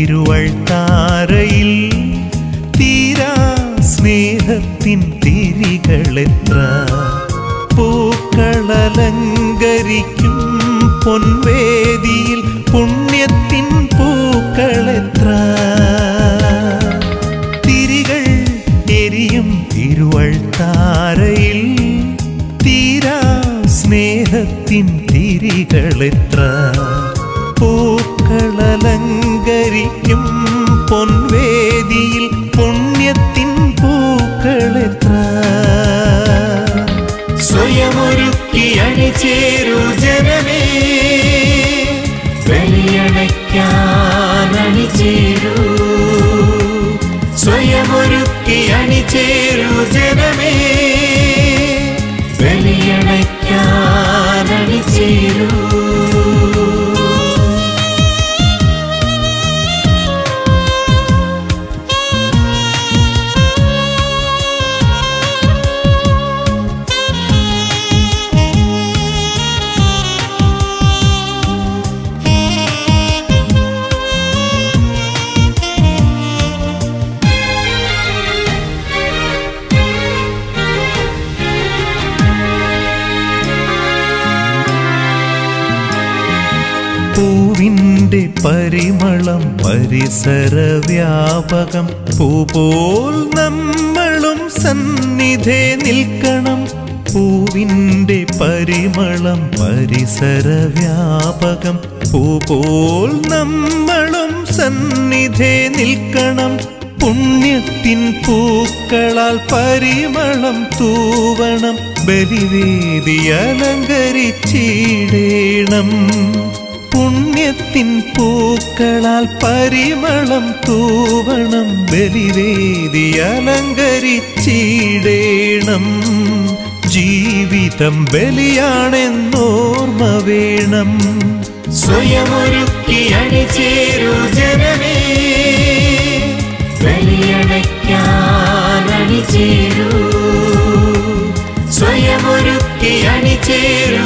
തിരുവൾത്താരയിൽ തീരാ സ്നേഹത്തിൻ തിരികളെത്ര. പൂക്കളലങ്കരിക്കും പൊൻവേദിയിൽ പുണ്യത്തിൻ പൂക്കളെത്ര. തിരികൾ എരിയും തിരുവൾത്താരയിൽ തീരാ സ്നേഹത്തിൻ തിരികളെത്ര. സ്വയമൊരുക്കി അണിചേരു ജനമേ. ബലിയണയ്ക്കാൻ അണിചേരൂ സ്വയമൊരുക്കി അണിചേരു ജനമേ. പരിമളം പരിസര വ്യാപകം പൂപോൽ നമ്മളും സന്നിധേ നിൽക്കണം. പൂവിന്റെ പരിമളം പരിസര വ്യാപകം പൂപോൽ നമ്മളും സന്നിധേ നിൽക്കണം. പുണ്യത്തിൻ പൂക്കളാൽ പരിമളം തൂവണം. ബലിവേദി അലങ്കരിച്ചിടേണം. പുണ്യത്തിൻ പൂക്കളാൽ പരിമളം തൂവണം ബലിവേദി അലങ്കരിച്ചിടേണം. ജീവിതം ബലിയാണെന്നോർമ്മ വേണം. സ്വയമൊരുക്കി അണിചേരു ജനമേ അണിചേരൂ. സ്വയമൊരുക്കി അണിചേരു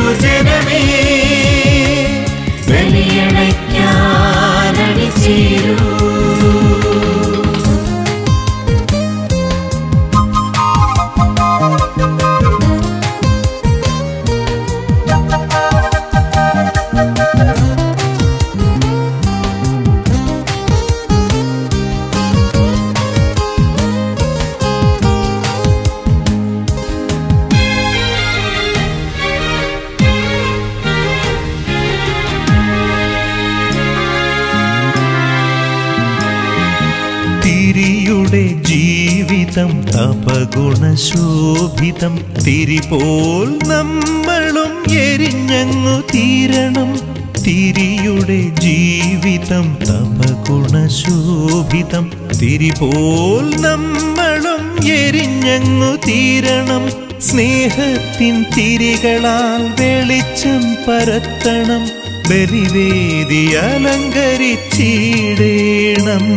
തിരിപോൽ നമ്മളും എരിഞ്ഞങ്ങു തീരണം. തിരിയുടെ ജീവിതം തപഗുണശോഭിതം. തിരിപോൽ നമ്മളും എരിഞ്ഞങ്ങു തീരണം. സ്നേഹത്തിൻ തിരികളാൽ വെളിച്ചം പരത്തണം. ബലിവേദി അലങ്കരിച്ചിടേണം.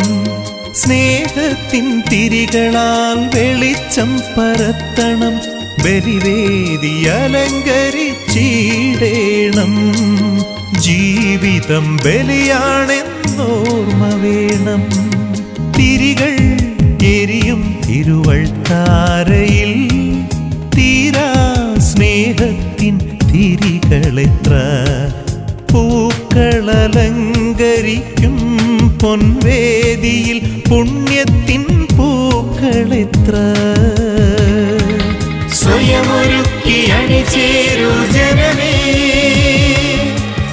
സ്നേഹത്തിൻ തിരികളാൽ വെളിച്ചം പരത്തണം. ബലിവേദി അലങ്കരിച്ചിടേണം. ജീവിതം ബലിയാണെന്നോർമ്മ വേണം. തിരികൾ എരിയും തിരുവൾത്താരയിൽ. തീരാ സ്നേഹത്തിൻ തിരികളെത്ര. പൂക്കളലങ്കരിക്കും പൊൻവേദിയിൽ പുണ്യത്തിൻ പൂക്കളെത്ര. സ്വയമൊരുക്കി അണിചേരു ജനമേ.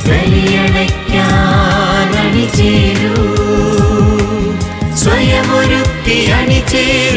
ബലിയണയ്ക്കാൻ അണിചേരൂ. സ്വയമൊരുക്കി അണിചേരു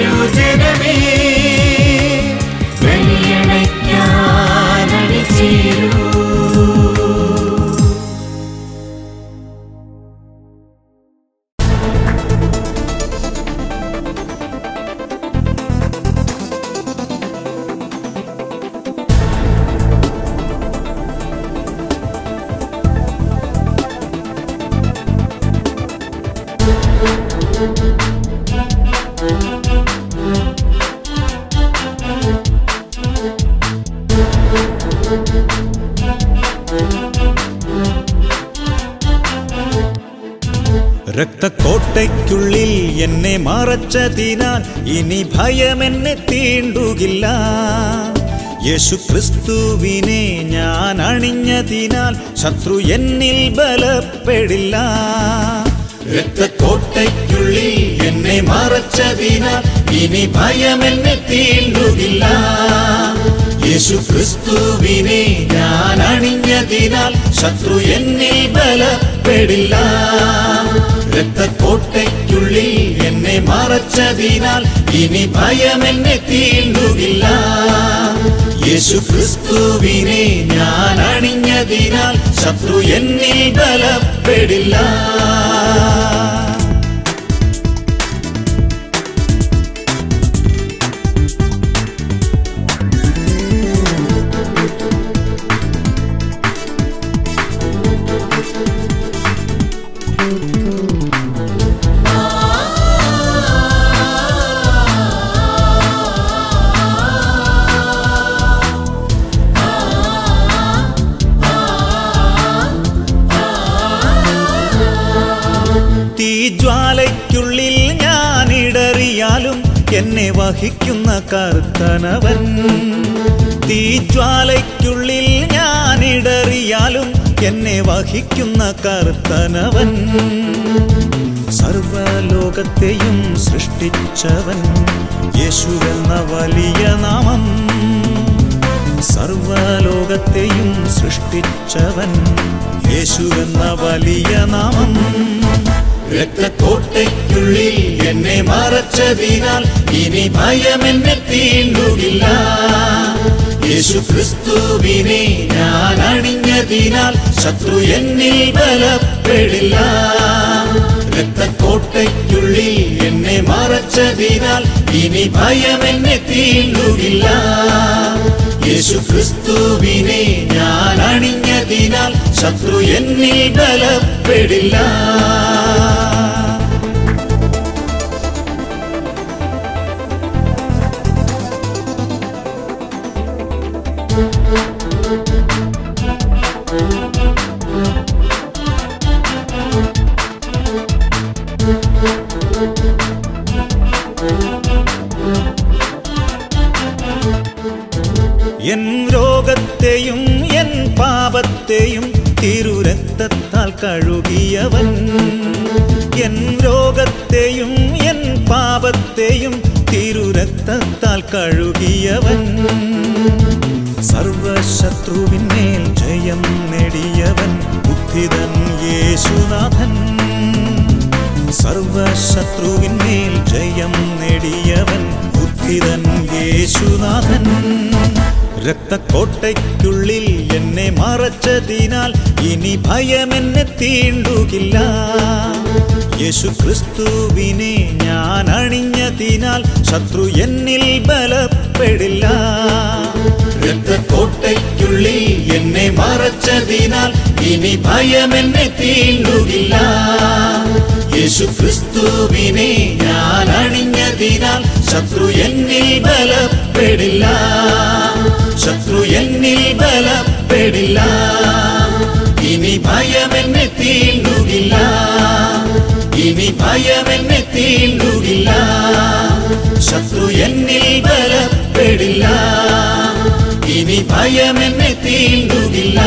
മറച്ചതിനാൽ ഇനി ഭയം എന്നെ തീണ്ടുകില്ല. യേശു ക്രിസ്തുവിനെ ഞാൻ അണിഞ്ഞതിനാൽ ശത്രു എന്നിൽ ബലപ്പെടില്ല. രക്തക്കോട്ടയ്ക്കുള്ളിൽ എന്നെ മറച്ചതിനാൽ ഇനി ഭയം എന്നെ തീണ്ടുകില്ല. യേശു ക്രിസ്തുവിനെ ഞാൻ അണിഞ്ഞതിനാൽ ശത്രു എന്നിൽ ബലപ്പെടില്ല. രക്തക്കോട്ടയ്ക്കുള്ളിൽ എന്നെ മറച്ചതിനാൽ ഇനി ഭയം എന്നെ തീണ്ടുകില്ല. യേശു ക്രിസ്തുവിനെ ഞാൻ അണിഞ്ഞതിനാൽ ശത്രു എന്നിൽ ബലപ്പെടില്ല. വഹിക്കുന്ന കർത്തനവൻ. തീജ്വാലയ്ക്കുള്ളിൽ ഞാനിടറിയാലും എന്നെ വഹിക്കുന്ന കർത്തനവൻ. സർവലോകത്തെയും സൃഷ്ടിച്ചവൻ യേശു എന്ന വലിയ നാമം. സർവലോകത്തെയും സൃഷ്ടിച്ചവൻ യേശു എന്ന വലിയ നാമം. രക്തക്കോട്ടയ്ക്കുള്ളിൽ എന്നെ മറച്ചതിനാൽ ഇനി ഭയം എന്നെ തീണ്ടുകില്ല. യേശു ക്രിസ്തുവിനെ ഞാൻ അണിഞ്ഞതിനാൽ ശത്രു എന്നിൽ ബലപ്പെടില്ല. രക്തക്കോട്ടയ്ക്കുള്ളിൽ എന്നെ മറച്ചതിനാൽ ഇനി ഭയം എന്നെ തീണ്ടുകില്ല. യേശു ക്രിസ്തുവിനെ അണിഞ്ഞതിനാൽ ശത്രു എന്നിൽ ബലപ്പെടില്ല കഴുകിയവൻ സർവശത്രുവിന്മേൽ ജയം നേടിയവൻ ബുദ്ധിതൻ യേശുനാഥൻ. സർവശത്രുവിന്മേൽ ജയം നേടിയവൻ ബുദ്ധിതൻ യേശുനാഥൻ. രക്തക്കോട്ടയ്ക്കുള്ളിൽ എന്നെ മറച്ചതിനാൽ ഇനി ഭയം എന്നെ തീണ്ടുകില്ല. യേശു ക്രിസ്തുവിനെ ഞാൻ അണിഞ്ഞതിനാൽ ശത്രു എന്നിൽ ബലപ്പെടില്ല. രക്തക്കോട്ടയ്ക്കുള്ളിൽ എന്നെ മറച്ചതിനാൽ ഇനി ഭയം എന്നെ തീണ്ടുകില്ല. യേശു ക്രിസ്തുവിനെ ഞാൻ അണിഞ്ഞതിനാൽ ശത്രു എന്നിൽ ബലപ്പെടില്ല. ശത്രു എന്നിൽ ബലപ്പെടില്ല. ഇനി ഭയം എന്നെ തീണ്ടുകില്ല ഇനി ഭയം എന്നെ തീണ്ടുകില്ല ശത്രു എന്നിൽ ബലപ്പെടില്ല. ഇനി ഭയം എന്നെ തീണ്ടുകില്ല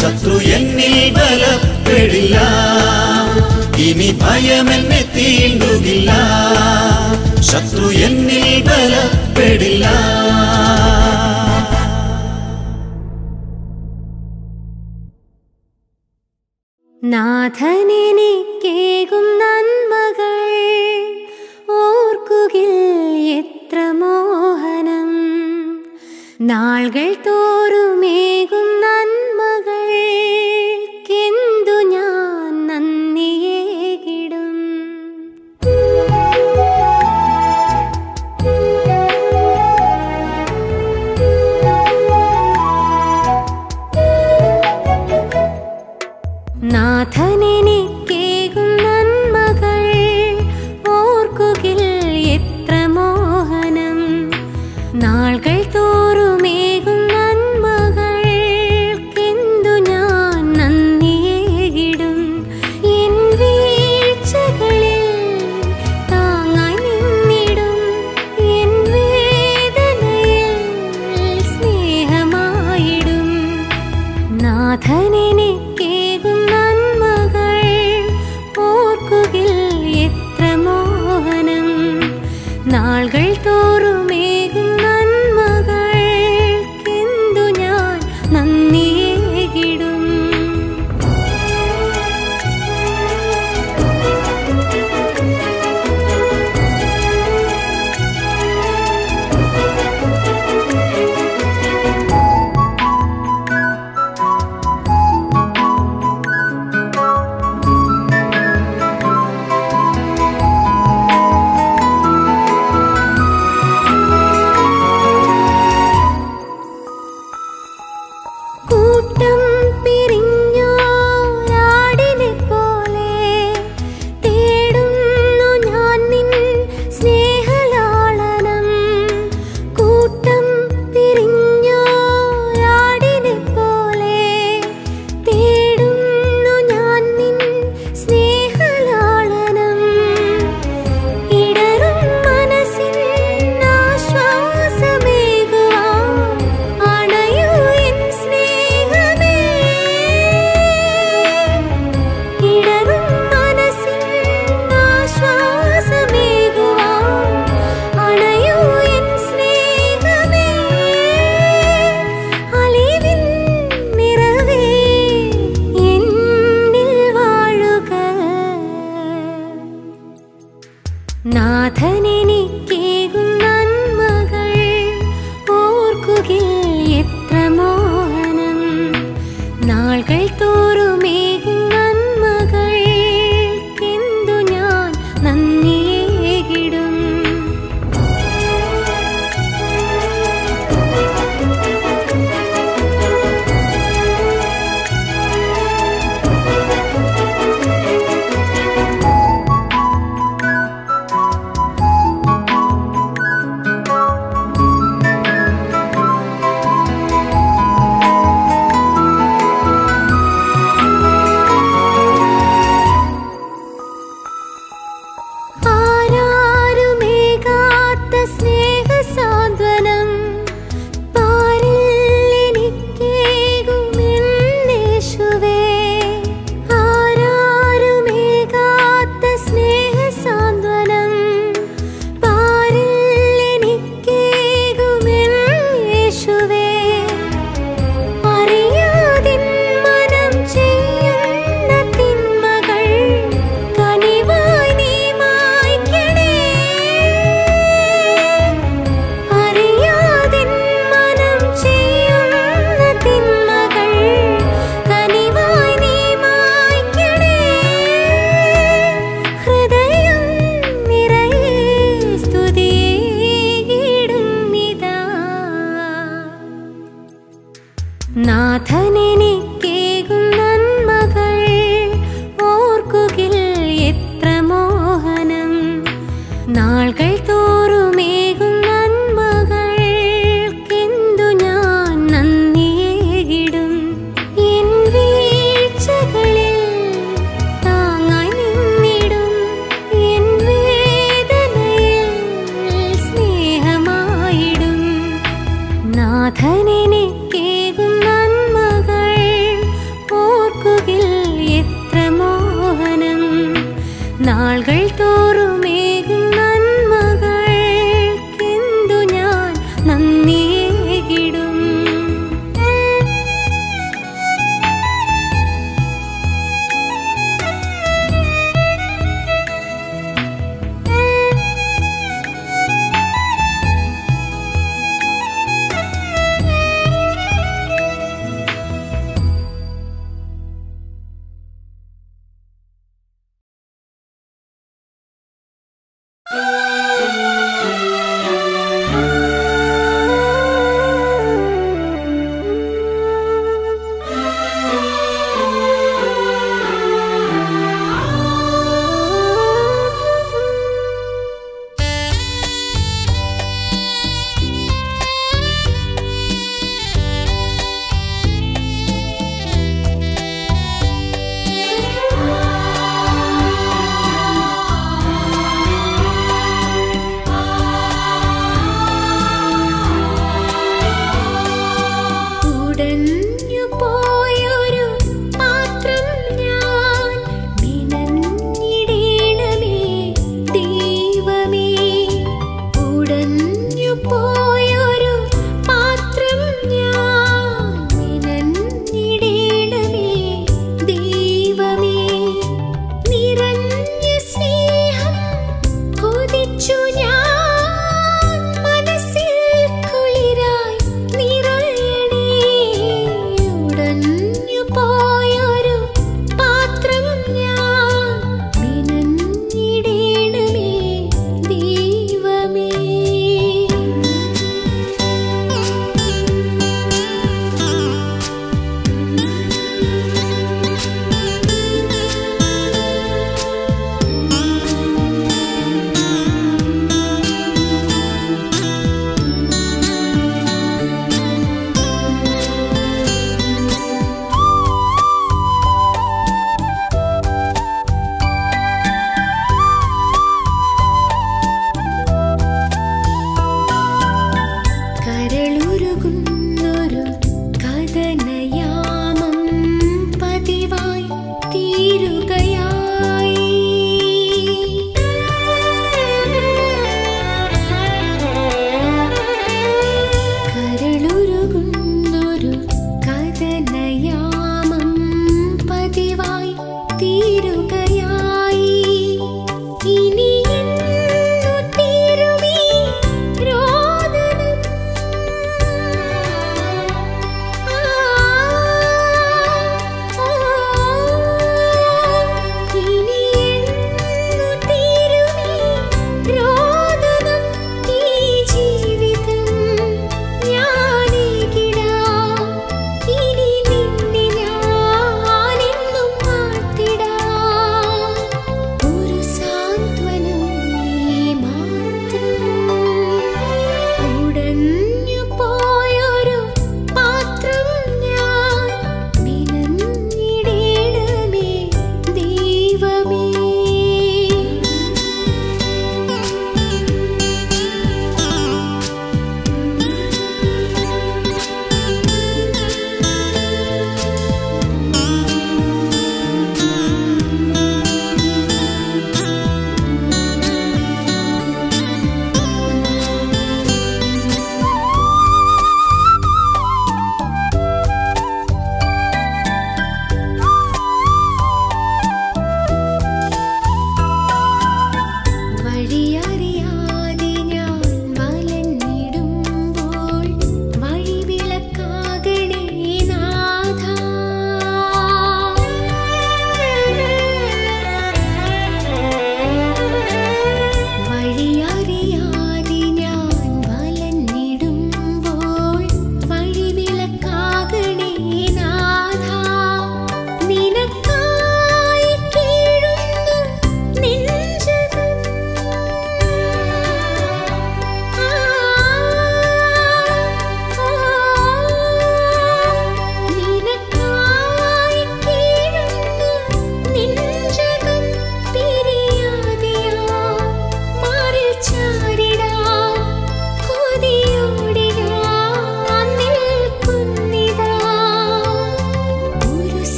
ശത്രു എന്നിൽ ബലപ്പെടില്ല. ഇനി ഭയം എന്നെ തീണ്ടുകില്ല ശത്രു എന്നിൽ ബലപ്പെടില്ല. നാഥനെനിക്കേകും നന്മകൾ. ഓർക്കുകിൽ എത്ര മോഹനം. നാളുകൾ തോറുമേകും നാഥനെനിക്കേകും